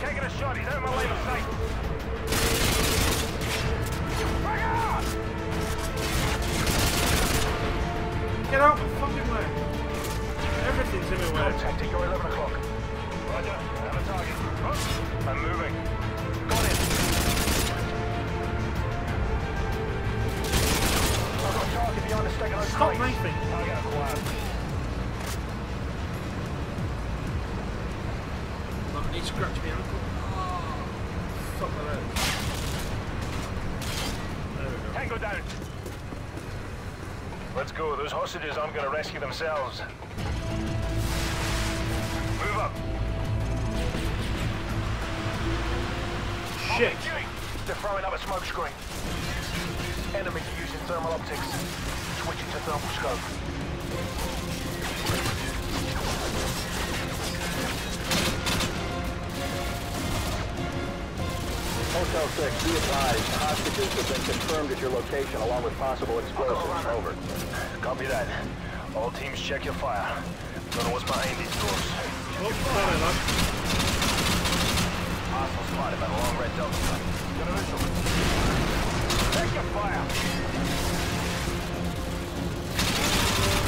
Taking a shot. He's out of my line of sight. Get out my fucking way. Everything's in my way. Contact at your 11 o'clock. Roger. I have a target. Oh, I'm moving. Got it. I've got a target behind the stake of those Stop crates. He scratched my ankle. Oh, fuck my leg. There we go. Tango down. Let's go. Those hostages aren't going to rescue themselves. Move up. Shit. They're throwing up a smoke screen. Enemy using thermal optics. Switching to thermal scope. Hotel 6, be advised, hostages have been confirmed at your location along with possible explosives. Over. Copy that. All teams check your fire. Don't know what's behind these doors. Oh, sorry, lad. Hostile spotted by the long red Delta. Got a visual. Check your fire.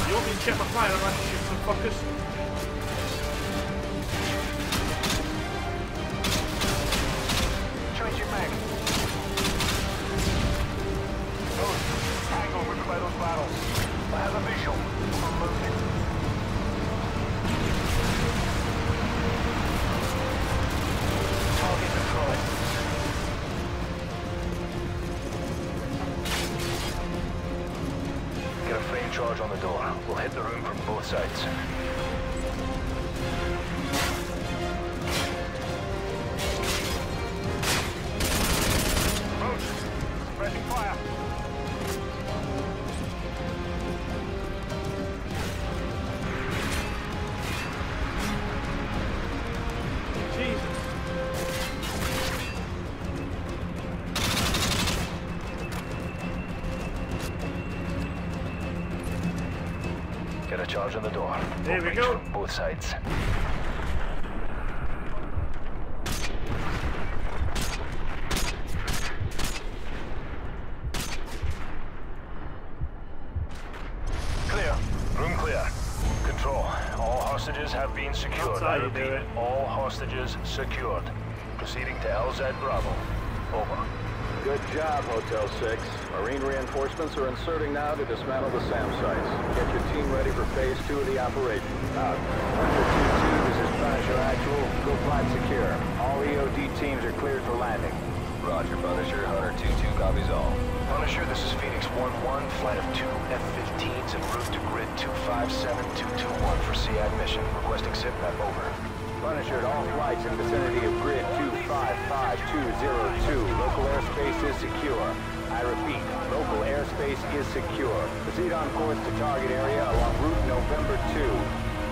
You want me to check my fire? I'm actually shoot some fuckers. Charge on the door. We'll hit the room from both sides. Charge on the door. There we go. From both sides. Clear. Room clear. Control. All hostages have been secured. That's how I you do repeat, it. all hostages secured. Proceeding to LZ Bravo. Over. Good job, Hotel 6. Marine reinforcements are inserting now to dismantle the SAM sites. Get your team ready for phase two of the operation. Uh, Out. Hunter 2-2, this is Punisher Actual. Go flight secure. All EOD teams are cleared for landing. Roger, Punisher. Hunter 2-2 copies all. Punisher, this is Phoenix 1-1, flight of two F-15s en route to grid 257221 for SEAD mission. Requesting SIPMAP, over. Punisher, all flights in vicinity of grid 255202. Local airspace is secure. I repeat, local airspace is secure. Proceed on course to target area along route November 2.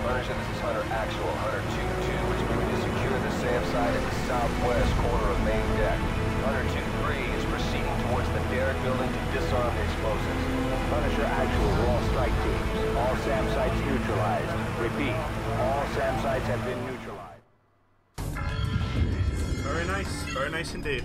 Punisher, this is Hunter Actual. Hunter 2-2 is moving to secure the SAM site at the southwest corner of main deck. Hunter 2-3 is proceeding towards the Derrick building to disarm the explosives. Punisher actual to all strike teams. All SAM sites neutralized. Repeat, all SAM sites have been neutralized. Very nice. Very nice indeed.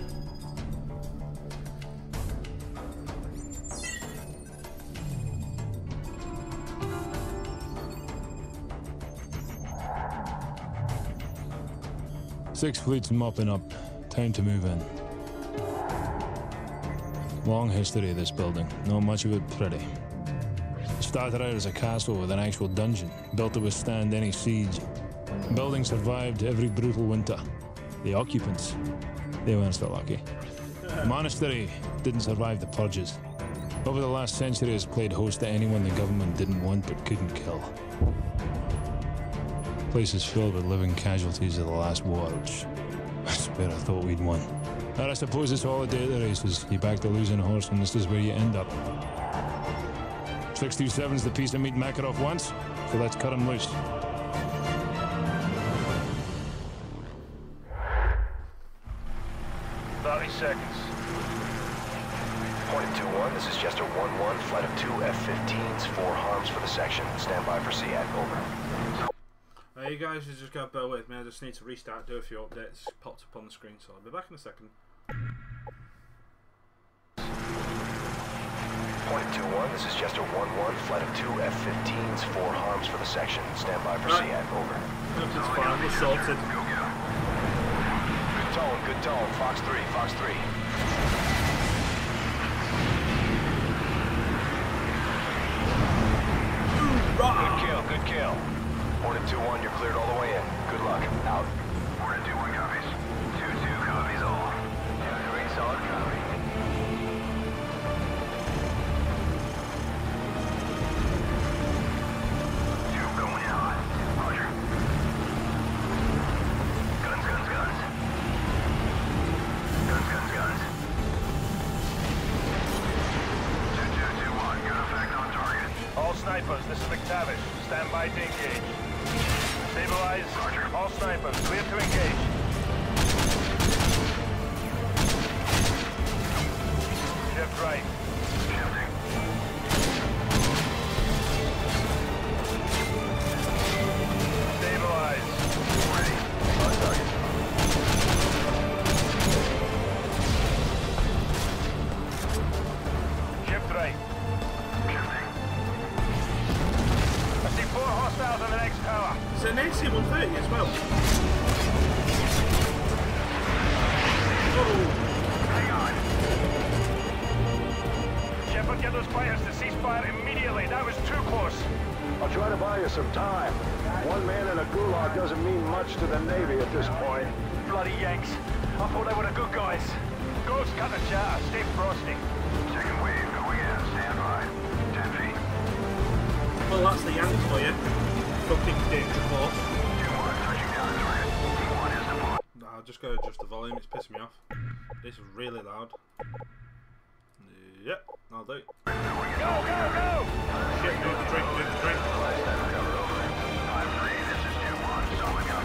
Six fleets mopping up. Time to move in. Long history of this building. Not much of it pretty. It started out as a castle with an actual dungeon, built to withstand any siege. The building survived every brutal winter. The occupants, they weren't so lucky. The monastery didn't survive the purges. Over the last century, it's played host to anyone the government didn't want but couldn't kill. Place is filled with living casualties of the last war, which I swear I thought we'd won. But I suppose it's all a day of the races. You back the losing horse, and this is where you end up. 627's the piece of meat Makarov wants, so let's cut him loose. Thirty seconds. Point two one. this is Jester 1-1, flight of two F-15s, four harms for the section. Stand by for SEAD, over. You guys just gotta bear with me. I just need to restart, do a few updates. Popped up on the screen, so I'll be back in a second. Point at 2-1, this is Jester 1-1, flight of two F-15s, four harms for the section. Stand by for Right. SEAD, over. It's fine, we're sorted. Good tone, good tone. Fox 3, Fox 3. Good kill, good kill. Hornet 2-1, you're cleared all the way in. Good luck. Out. Shepard, get those fighters to cease fire immediately. That was too close. I'll try to buy you some time. One man in a gulag doesn't mean much to the Navy at this point. Bloody Yanks. I thought they were the good guys. Ghost, cut the chatter. Stay frosty. Second wave going in. Stand by. 10 feet. well, that's the Yanks for you. Fucking dick report. 2-1, touching down on target. T1 is deployed. Nah, I'll just go adjust the volume, it's pissing me off. It's really loud. Yep, I'll do. Go, go, go! Shit, do the drink, do the drink. Oh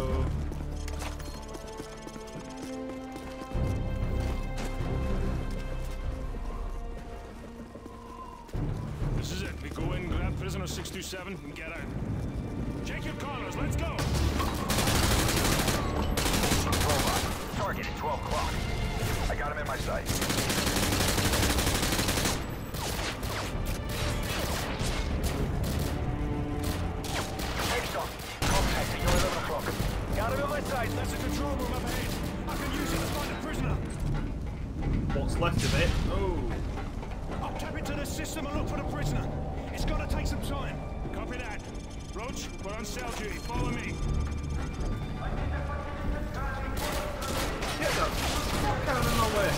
627, and get out. Check your corners. Let's go. Robot. Target at 12 o'clock. I got him in my sight. On cell duty. Follow me. Get the fuck out of my way.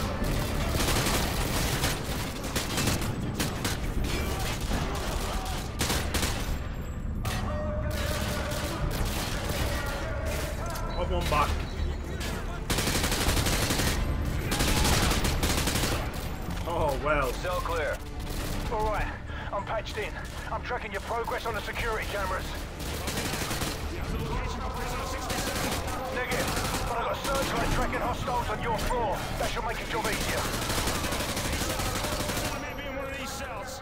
One back. Oh well. Cell clear. All right, I'm patched in. I'm tracking your progress on the security cameras. the location of prisoner 67. Negative. But I've got a searchlight tracking hostiles on your floor. That should make your job easier. Prisoner may be in one of these cells.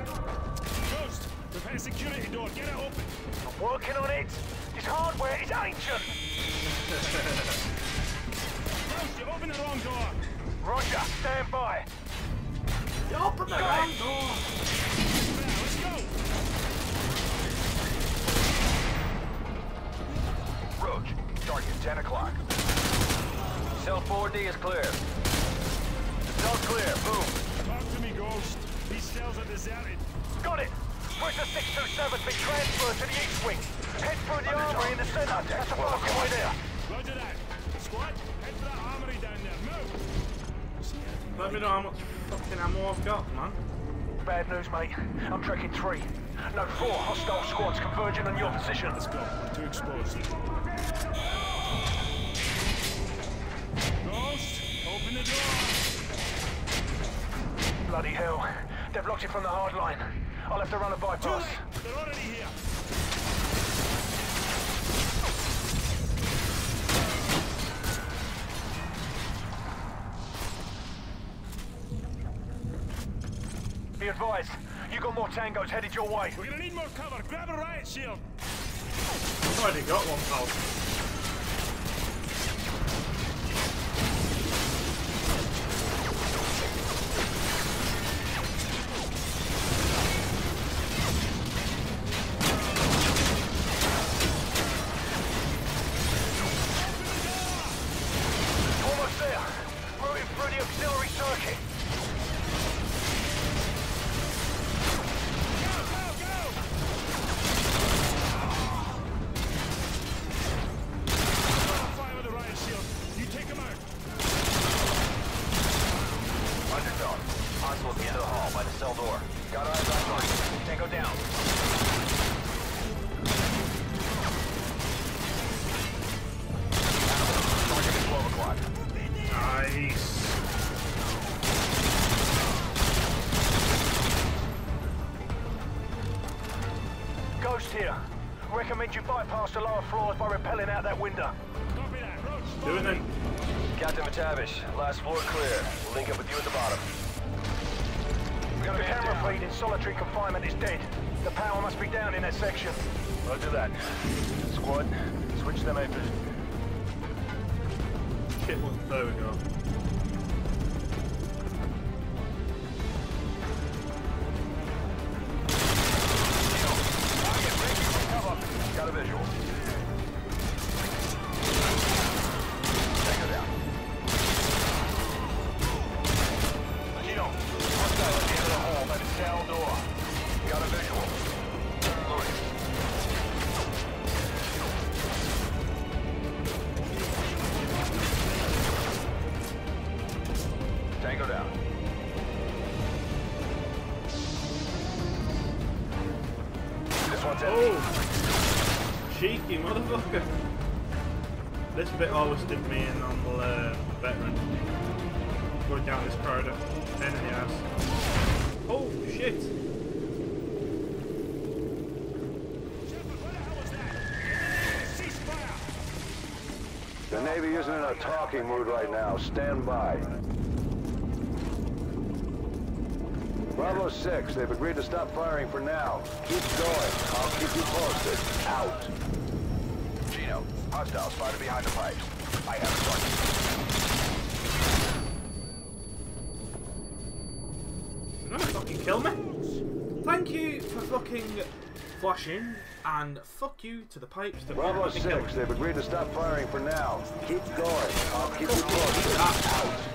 Ghost, prepare security door. Get it open. I'm working on it. This hardware is ancient. Ghost, you opened the wrong door. Roger, stand by. You open the wrong door. Let's go. Roach, target 10 o'clock. Cell 4D is clear. Cell's clear. Boom. Talk to me, Ghost. These cells are deserted. Got it. Prisoner 627's been transferred to the east wing. Head through the armory in the center. That's the fastest way there. Roger that. Squad, head for that armory down there. Move. Let me know how much fucking ammo I've got, man. Bad news, mate. I'm tracking three. No, four hostile squads converging on your position. Let's go. We're too exposed. Bloody hell. They've locked it from the hard line. I'll have to run a Too bypass. late. They're already here. Be advised, you got more tangos headed your way. We're gonna need more cover. Grab a riot shield. I've already got one, pal. Ghost here. Recommend you bypass the lower floors by rappelling out that window. Copy that. Roach, Do it. Captain MacTavish, last floor clear. We'll link up with you at the bottom. The camera down. feed in solitary confinement is dead. The power must be down in that section. Roger that. Squad, switch them APs. Shit, there we go. Oh! Cheeky motherfucker. This bit always did me in on the veteran. Going down this corridor. Pain in the ass. Oh shit! The Navy isn't in a talking mood right now. Stand by. Bravo 6, they've agreed to stop firing for now. Keep going. I'll keep you posted. Out. Gino, hostile spotted behind the pipes. I have a target. You're gonna fucking kill me? Thank you for fucking flashing, and fuck you to the pipes that Bravo fucking kill 6, they've agreed to stop firing for now. Keep going. I'll keep you posted. Out.